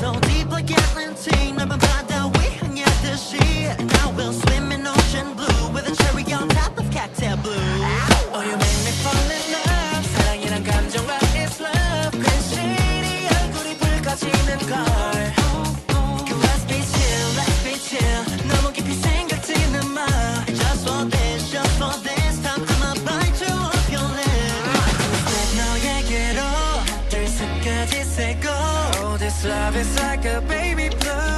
so deep like Atlantic. Remember that we hung out the sea, and I will swim in. This love is like a baby blue.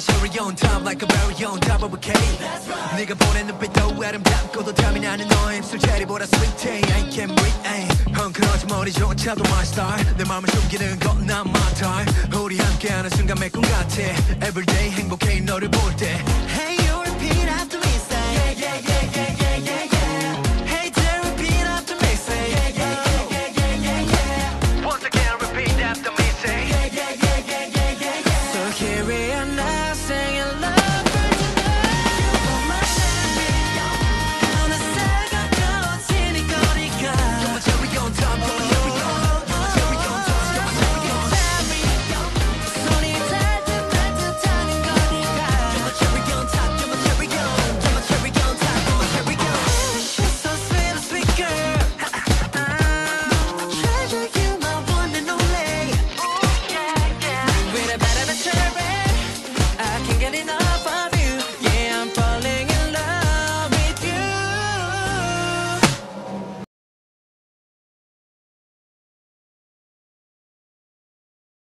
cherry on top like a berry on top of a cake 네가 보낸 눈빛도 아름답고도 땀이 나는 너의 입술 체리보다 sweet해 I can't breathe ay. 헝클어진 머리조차도 my star 내 맘을 숨기는 건난 my time 우리 함께하는 순간 매꿈 같아 Everyday 행복해 너를 볼때